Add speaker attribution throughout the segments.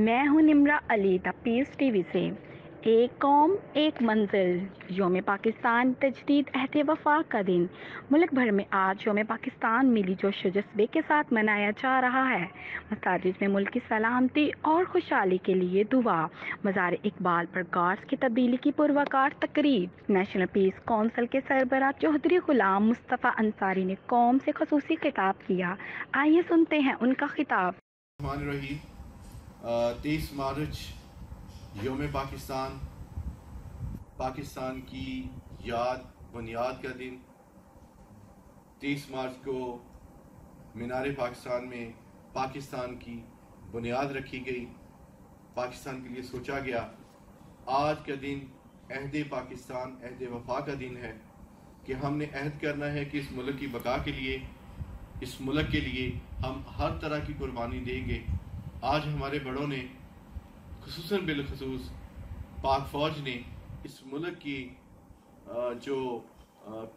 Speaker 1: मैं हूँ Nimra Ali the peace TV से। एक कौम, एक मंजिल। योम पाकिस्तान तजदीद अहद वफा का दिन। मुल्क भर में आज योम पाकिस्तान मिली जोश जज्बे के साथ मनाया जा रहा है। मसाजिद में मुल्क की सलामती और खुशहाली के लिए दुआ। मज़ार इकबाल पर गार्ड्स की तब्दीली की पुरवकार तकरीब। नेशनल पीस कौंसिल के सरबरा चौधरी गुलाम मुस्तफ़ा अंसारी ने कौम से खसूसी खिताब किया। आइए सुनते हैं उनका खिताब।
Speaker 2: तेईस मार्च, योम पाकिस्तान। पाकिस्तान की याद, बुनियाद का दिन। तेईस मार्च को मीनार पाकिस्तान में पाकिस्तान की बुनियाद रखी गई। पाकिस्तान के लिए सोचा गया, आज का दिन अहद पाकिस्तान, अहद वफा का दिन है कि हमने अहद करना है कि इस मुल्क की बका के लिए, इस मुल्क के लिए हम हर तरह की कुर्बानी देंगे। आज हमारे बड़ों ने खसूस बिलखसूस, पाक फ़ौज ने इस मुल्क की जो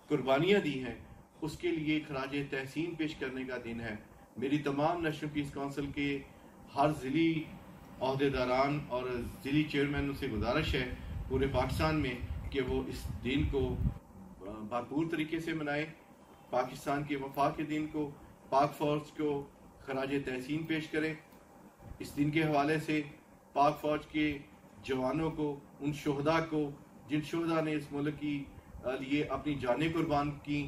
Speaker 2: कुर्बानियाँ दी हैं, उसके लिए खराज तहसीन पेश करने का दिन है। मेरी तमाम नेशनल पीस काउंसिल के हर ज़िली अहदेदारान और ज़िली चेयरमैन से गुजारिश है पूरे पाकिस्तान में कि वो इस दिन को भरपूर तरीके से मनाएँ। पाकिस्तान के वफा के दिन को, पाक फ़ौज को खराज तहसीन पेश करें। इस दिन के हवाले से पाक फौज के जवानों को, उन शहदा को, जिन शहदा ने इस मुल्क की लिए अपनी जानें कुर्बान की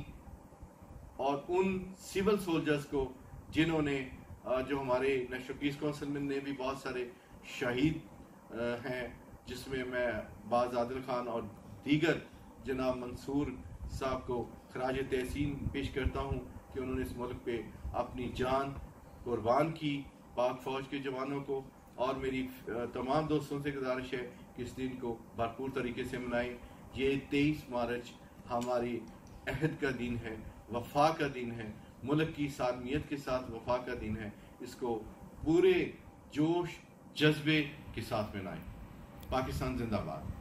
Speaker 2: और उन सिविल सोल्जर्स को, जिन्होंने जो हमारे नेशनल पीस काउंसिल में, ने भी बहुत सारे शहीद हैं, जिसमें मैं बाज आदिल खान और दीगर जनाब मंसूर साहब को खराज तहसीन पेश करता हूँ कि उन्होंने इस मुल्क पे अपनी जान कुर्बान की। पाक फौज के जवानों को और मेरी तमाम दोस्तों से गुजारिश है कि इस दिन को भरपूर तरीके से मनाएँ। ये तेईस मार्च हमारी अहद का दिन है, वफा का दिन है, मुल्क की सालमियत के साथ वफा का दिन है। इसको पूरे जोश, जज्बे के साथ मनाएँ। पाकिस्तान जिंदाबाद।